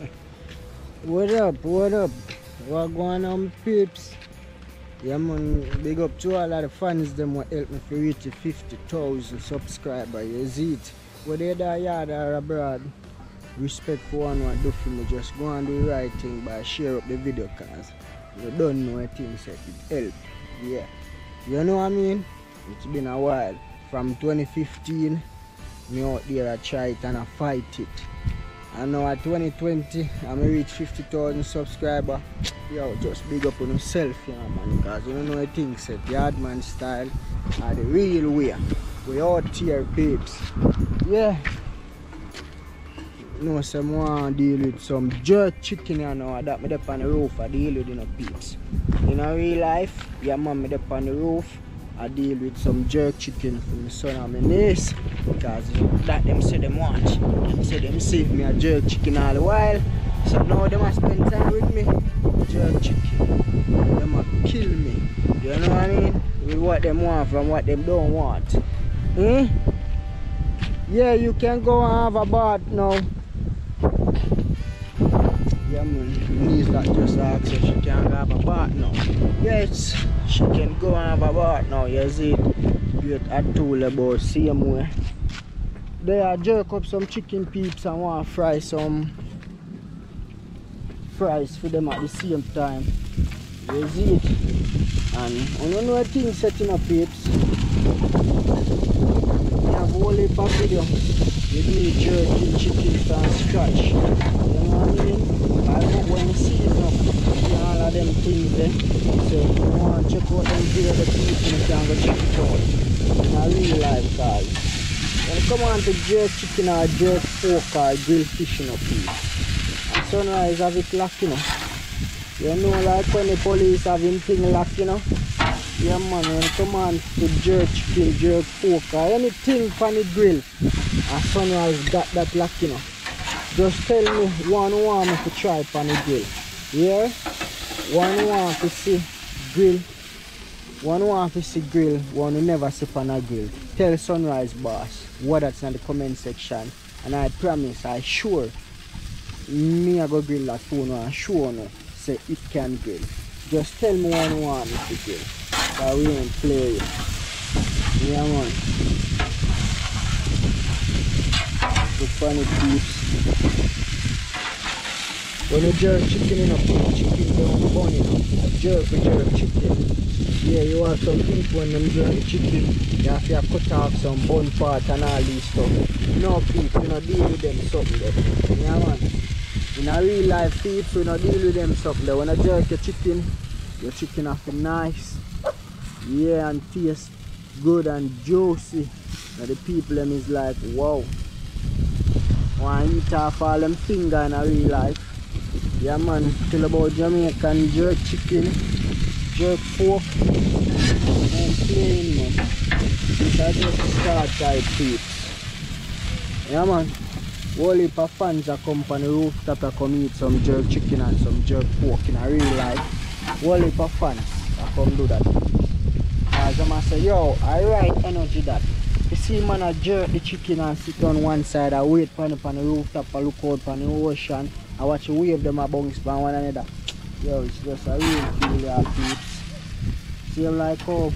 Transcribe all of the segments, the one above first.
what up, what up? What going on, peeps? Yeah, man, big up to all of the fans them who help me to reach the 50,000 subscribers. See it? Whether they're yard or abroad, respect for one what do for me. Just go and do the right thing by share up the video cause you don't know a thing said it help. Yeah. You know what I mean? It's been a while. From 2015, me out there I try it and I fight it. And now at 2020, I'm reach 50,000 subscribers. Yo, just big up on you know, man. Because you don't know a thing said Yardman style are the real way. We out here, babes. Yeah. You know, some want deal with some jerk chicken, you know, that me up on the roof, I deal with, you know, peeps. In a real life, yeah, man, me up on the roof, I deal with some jerk chicken for my son and my niece because that them say them want. Them say them save me a jerk chicken all the while. So now them a spend time with me. Jerk chicken. Them a kill me. You know what I mean? With what them want from what them don't want. Hmm? Yeah, you can go and have a bath now. Yeah, man. Niece that just asked if she can a bath now. Yes, she can go and have a bath now. You see? Great at tool about same way. They are jerk up some chicken peeps and want to fry some fries for them at the same time. You see it? And you don't know a thing setting up peeps. You have whole heap of video. You do jerking chicken from scratch. You know what I mean? I know when you see it up, of them things there. So you want to check out them video the people you can go check it out. In a real life guys. When you come on to jerk chicken or jerk pork or grill fish you know please. And sunrise have it locked you know. You know like when the police have him thing locked you know. Yeah man, when you come on to jerk chicken, jerk pork or anything from the grill and sunrise got that locked you know. Just tell me one want me to try on the grill. Yeah? One want to see grill. One want to see grill, one who never see on a grill. Tell Sunrise Boss what that's in the comment section. And I promise, I sure me I go grill that phone and sure no say it can grill. Just tell me one want me to grill. But we ain't play it. Yeah man. The funny peeps. When you jerk chicken in a put chicken bun, you know, jerk chicken. Yeah, you have some when them jerk chicken, you have to cut off some bone part and all these stuff. No people, you know, deal with them something there. Yeah man. In a real life people, you know, deal with them something there. When you jerk your chicken, your chicken have to nice. Yeah, and taste good and juicy. Now the people them is like, wow. Want eat off all them finger in a real life. Yeah man, tell about Jamaican jerk chicken, jerk pork, and plain man. This are just start type peeps. Yeah man, whole heap of fans are come on the rooftop to come eat some jerk chicken and some jerk pork in a real life. Whole heap of fans are come do that. As I say, yo, I right energy that. You see man I jerk the chicken and sit on one side I wait for it on the rooftop I look out on the ocean I watch the wave them a bounce from one another. Yo, it's just a real yeah, peeps. Same like how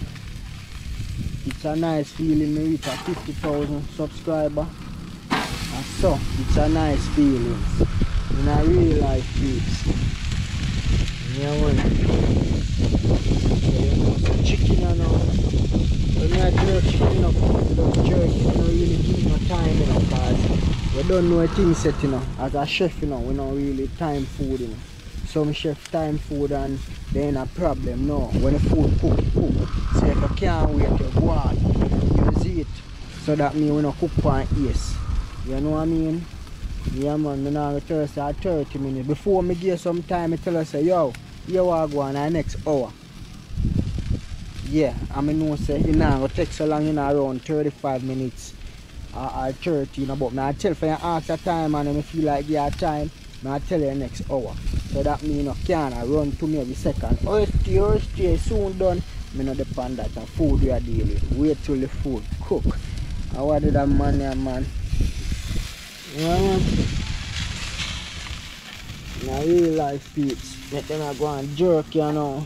it's a nice feeling me reach a 50,000 subscriber. And so, it's a nice feeling. In a real life peeps. Yeah man. You chicken you know. You jerk chicken you know, you don't jerk you don't really give no time you know, cause we don't know a thing set you know. As a chef you know, we don't really time food you know. Some chef time food and there ain't a problem no. When the food cook, cook. So if you can't wait, you go on. You see it. So that means we don't cook for yes. You know what I mean? Yeah man, me now us at 30 minutes. Before me give some time, I tell us say, yo, you are going the next hour. Yeah, I mean know say it not gonna take so long, you know, around 35 minutes or, or 30, you know, but I tell for you ask time and I feel like your time, me I tell you next hour. So that mean you know, can't run to me every second. Stay, oh, stay, soon done. Me not depend on food we are dealing. Wait till the food cook. What did that man man? Yeah, man. Now real life peeps. Make them go and jerk you know.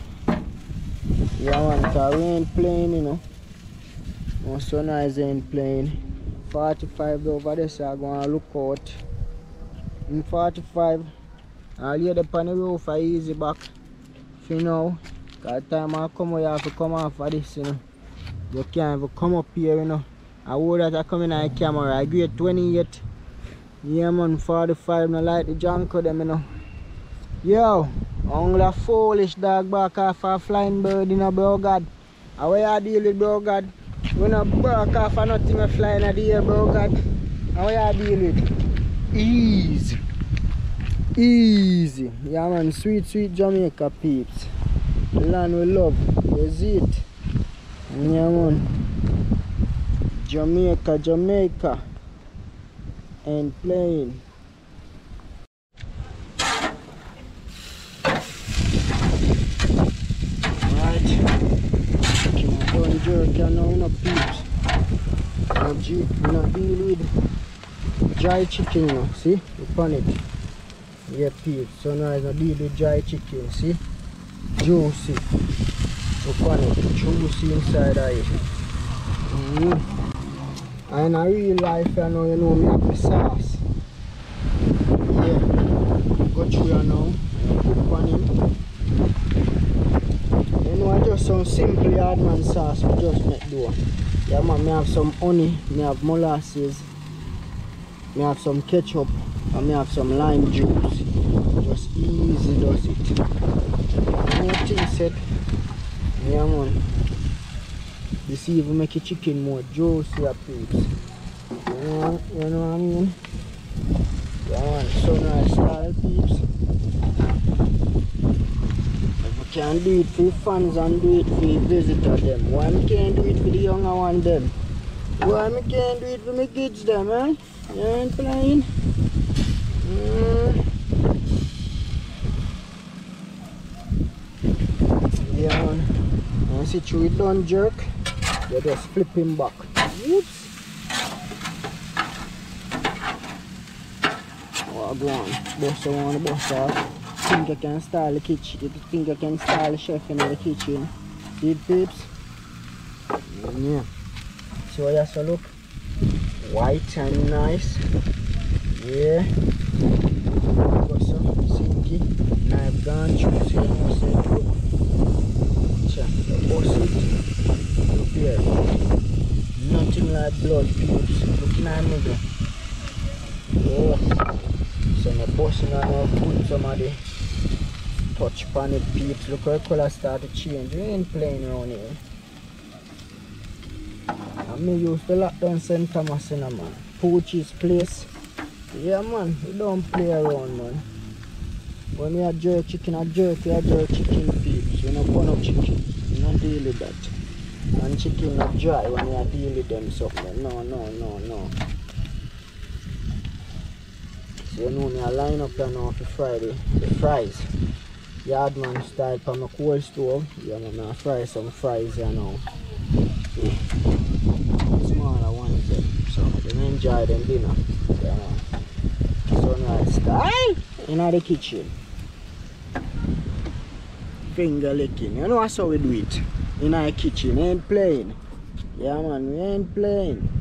Yeah man, cause we ain't playing you know. No sunrise ain't playing. 45 over there so I'm gonna look out. In 45 I'll on the roof for easy back. If you know. Cause time I come you have to come off of this you know. You can't even come up here you know. I would that I come in on camera. I grade 28. Yeah man, 45 no like the junk of them you know. Yo, only a foolish dog back off a flying bird in a bro god. How you deal with bro god? We not bark off of nothing we flying in the air bro god. How you deal with? Easy. Easy. Yeah man, sweet sweet Jamaica peeps. Land we love. Is it? Yeah man. Jamaica, Jamaica. And playing. Don't jerk you know no peeps. No G no deal with dry chicken you know, see? Upon it. Yeah peeps. So now I no deal with dry chicken, see? Juicy. Upon it. Juicy inside of it. Mm. And in real life you know you know me have the sauce. Yeah. Go through you now. and Put upon him. You know, I just some simple hard man sauce we just make do. Yeah man, me have some honey, me have molasses, me have some ketchup, and me have some lime juice. Just easy does it. Anything said, yeah man. This even make your chicken more juicy up peeps. You know, you know what I mean? Yeah man, sunrise style peeps. Can do it for fans and do it for the visitor them, why me can't do it for the younger one them? Why me can't do it for my kids them, eh? You ain't playing? Mm. Yeah man. And see through it done jerk, you just flip him back. Whoops. Oh, go on. Boss I want boss off. Think I can style the kitchen. You think I can style the chef in the kitchen. See peeps? Yeah. So that's a look. White and nice. Yeah. Go so sinky. Knife gone through. See how say look. Check the boss. Look here. Nothing like blood, peeps. Looking at me. Oh. So my bossing and I'll put some the touch upon it peeps. Look how the colour start to change. We ain't playing around here. And me used to lock down St. Thomas in a man. Poochie's place. Yeah man, we don't play around man. When we are jerk chicken, I jerk, we are jerk chicken peeps. We not burn up chicken. We not deal with that. And chicken not dry when we are deal with them something. No, no, no, no. So you know I line up here now for Friday. The fries. Yardman style from my cold stove. Yeah man, I fry some fries here now. See. Smaller ones eh. them. So they enjoy them dinner. Yeah man. Sunrise style in the kitchen. Finger licking. You know that's how we do it. In our kitchen. Ain't playing. Yeah man, we ain't playing.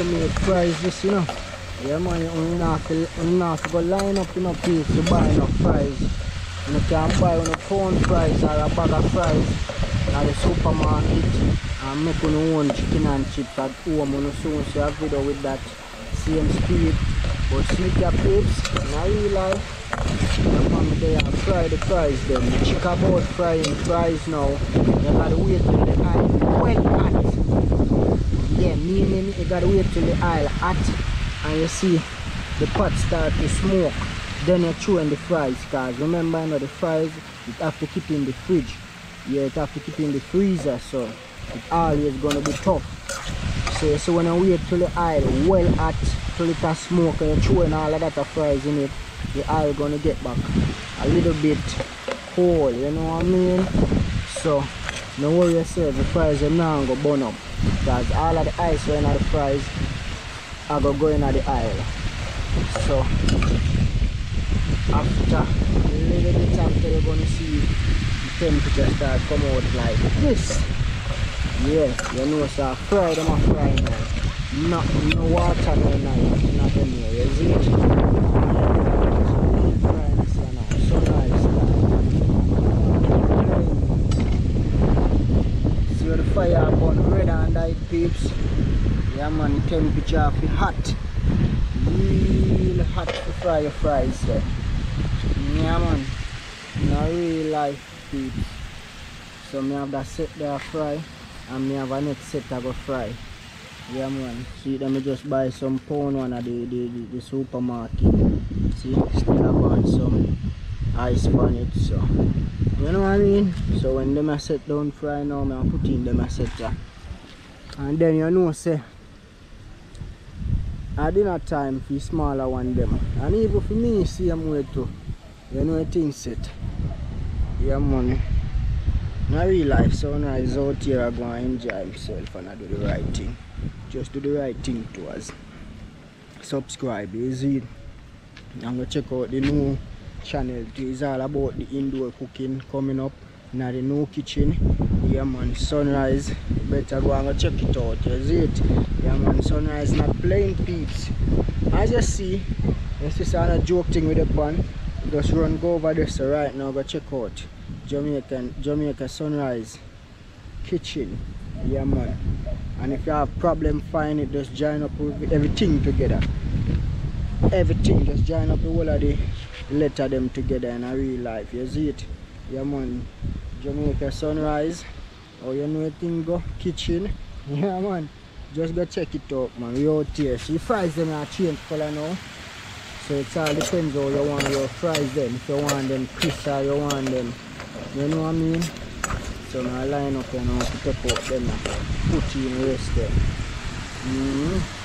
I fries this, you know. Yeah, man, you only have to, have to go line up, you know, peeps, to buy enough fries. You can buy one pound fries or a bag of fries at the supermarket and make your own chicken and chips at home. You soon see a video with that same speed. But see your peeps, in real life, the mommy they are fry the fries them. The chick about frying fries now. You gotta wait till the well hot. Yeah, meaning you gotta wait till the oil hot and you see the pot start to smoke. Then you throw in the fries cause remember you know the fries you have to keep in the fridge. Yeah, it have to keep in the freezer so it always gonna be tough. So, so when I wait till the oil well hot till it has smoke and you throw in all of that fries in it, the oil gonna get back a little bit cold, you know what I mean? So no worry yourself, the fries are now go burn up. Because all of the ice in the fries are go go in the oil. So after a little bit after you're gonna see the temperature start come out like this. Yeah, you know so fry them a fry now. No, no water no night, nothing here, you see it? Fry this here now, so nice How the fire burn red and white peeps. Yeah man, temperature fi hot. Real hot to fry your fries there. Yeah man, in real life peeps. So me have that set there fry and me have a next set I go fry. Yeah man, see let me just buy some pound one at the, the, the, the supermarket. See, still on some ice on it so you know what I mean? So when them a set down fry now me I put in them a set. And then you know say at dinner time for smaller one them. And even for me same way too. You know things set. Yeah money. In real life sunrise out here I go enjoy himself and I do the right thing. Just do the right thing to us. Subscribe, is it? I'm gonna check out the new channel too. It's all about the indoor cooking coming up in the new kitchen. Yeah man, sunrise. Better go and check it out. See it? Yeah man, sunrise not playing peeps. As you see, it's just a joke thing with the pan. Just run go over so right now go check out Jamaican Jamaica sunrise kitchen. Yeah man. And if you have problem finding it, just join up with everything together. Everything, just join up the whole of the letter them together in a real life. You see it? Yeah man. Jamaica sunrise. Oh you know thing go kitchen. Yeah man. Just go check it out man. We out here. See fries them are change color now. So it all depends how you want your fries then. If you want them crisp or you want them. You know what I mean? So I line up you know take out them put in rest there. Mm.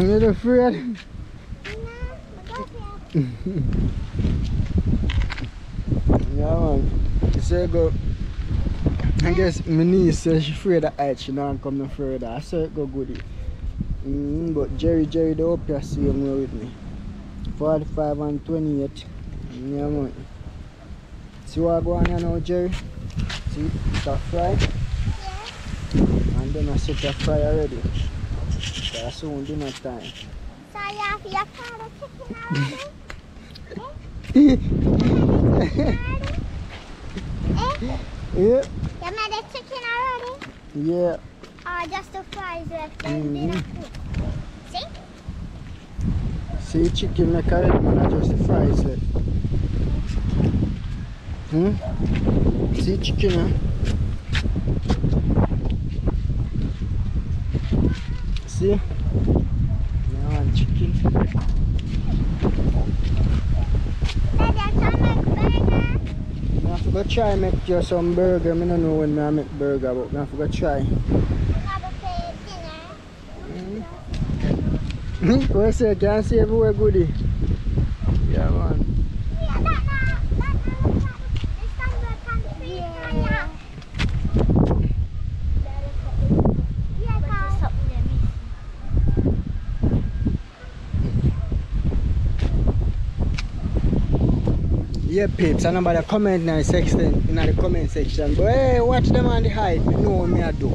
You're afraid? yeah man. You say go I guess my niece says she afraid of height, she not come no further. I said go good. Mm, but Jerry Jerry the up here see way with me. 45 and 28. Yeah man. See what I go on here now Jerry? See that fry? And then I set the fry already. So soon dinner time. So you have your car chicken already? Yeah, You made the chicken already? yeah. Or just the fries left dinner cook? See? See chicken make a man just the fries left. Hmm? See chicken huh? See? Yeah man, chicken. Daddy, I can. I have to go try make you some burger. I don't know when I make burger, but I have to go try. We have to pay dinner. Go Hmm? say, can't see everywhere goodie. Yeah man. Yeah, that now, that now, this time we can free yeah. Yeah, cause Yeah, peeps, and nobody comment in the section, in the comment section. But hey, watch them on the height. You know what me I do.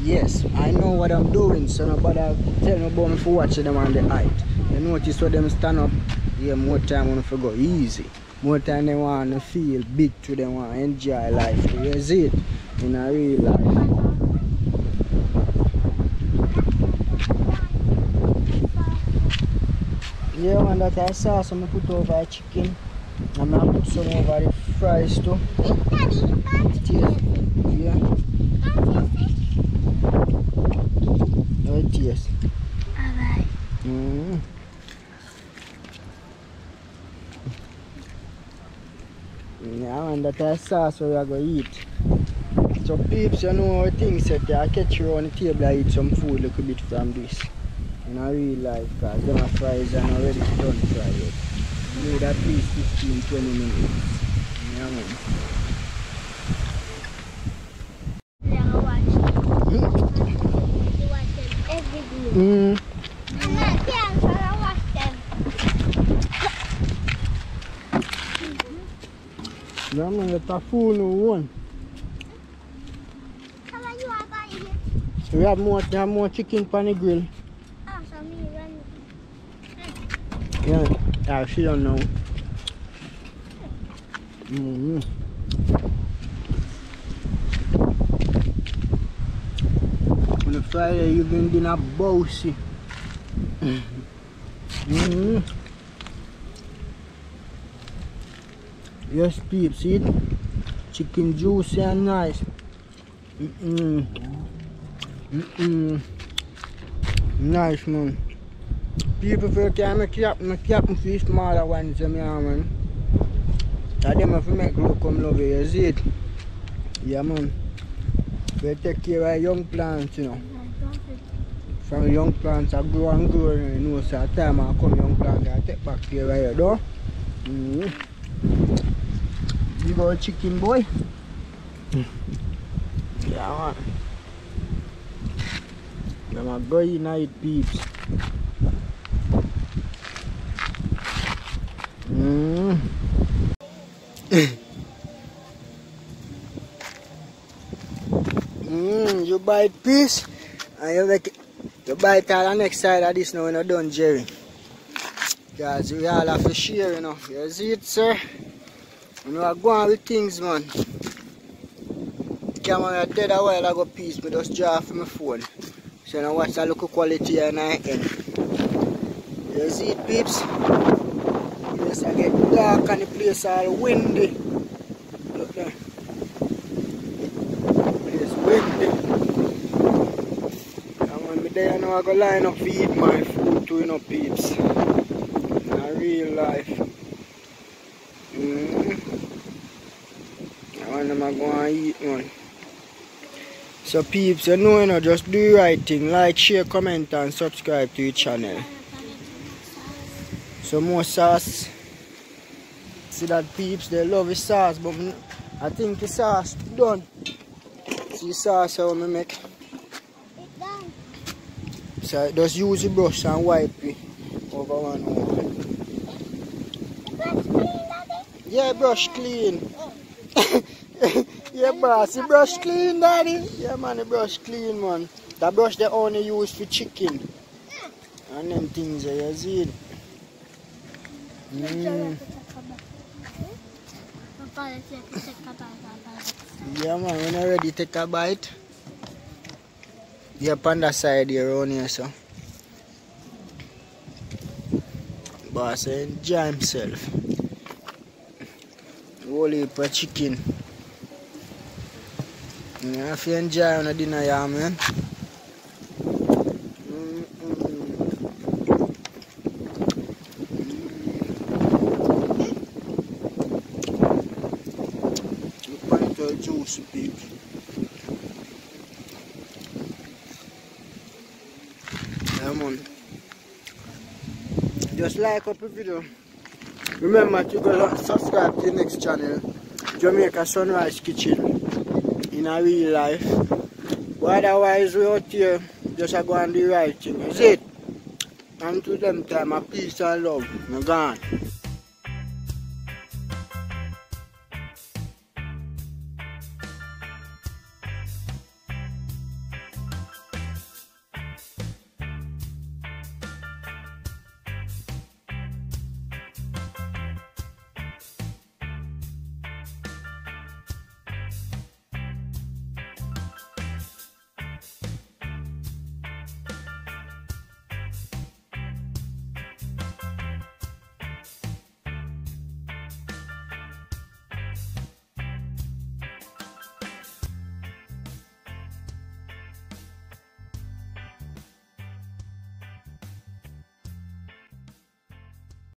Yes, I know what I'm doing, so nobody tell me for watching them on the height. You notice when them stand up, yeah, more time when to go easy. More time they want to feel big to them, want to enjoy life. You it in a real life. Yeah, man, that I saw some put over chicken. I'm gonna put some over the fries too. Can't. Mm-hmm. Yeah. Yeah, and that is sauce we are going to eat. So peeps, you know how things set I catch you on the table I eat some food a little bit from this. In a real life, because them fries are not ready to done fry yet. Need at least 15, 20 minutes. Yeah. Watch You watch them every day. Mm. I'm not young, so I watch them. Yeah, man, that's a food no one. You are buying it. We have more, we have more chicken on the grill. Oh, so me run. Yeah, yeah, she don't know. Mm-hmm. On the Friday, been dinner bossy. Mm-hmm. Yes, peeps, see it? Chicken juicy and nice. Mm-mm. Mm-mm. Nice, man. People can cap, make cap for the smaller ones, them, yeah, man. That them to make grow come love you, you see it? Yeah, man. They take care of young plants, you know. From young plants, I grow and grow, you know, so at time I come young plants, I take back care of you, though. Mm. You go chicken boy? yeah, man. Them a go in and eat peeps. Mm. mm, you it piece and you make it, you it all the next side of this now when you're done, Jerry. Because we all have to share, you know. You see it, sir? And we are going with things, man. Camera dead a while ago, piece, but just draw from my phone. So now watch the local quality and I end. You see it, peeps? Dark and the place all windy. Look there. It's windy. And when me there now I go line up to eat my food too, you know, peeps. In real life. Mm. And when I'm going to eat one. So peeps, you know, you know, just do the right thing. Like, share, comment and subscribe to the channel. So more sauce. See that peeps, they love the sauce, but I think the sauce done. See the sauce how me make. It done. So just use the brush and wipe it over one Daddy. Yeah, brush clean. yeah, boss, the brush clean, daddy. Yeah, man, the brush clean, man. The brush they only use for chicken. And them things, you see it? Mm. Yeah, man, when you're ready, take a bite. You're on the side here, on here, so. Boss enjoy himself. Whole heap of chicken. Yeah, if you enjoy on a dinner, yeah, man. Juicy people. Yeah, man. Just like up the video. Remember to go subscribe to the next channel, Jamaica Sunrise Kitchen, in a real life. But otherwise, we out here just a go and do right thing. Is it? Until them time, a peace and love. I'm gone.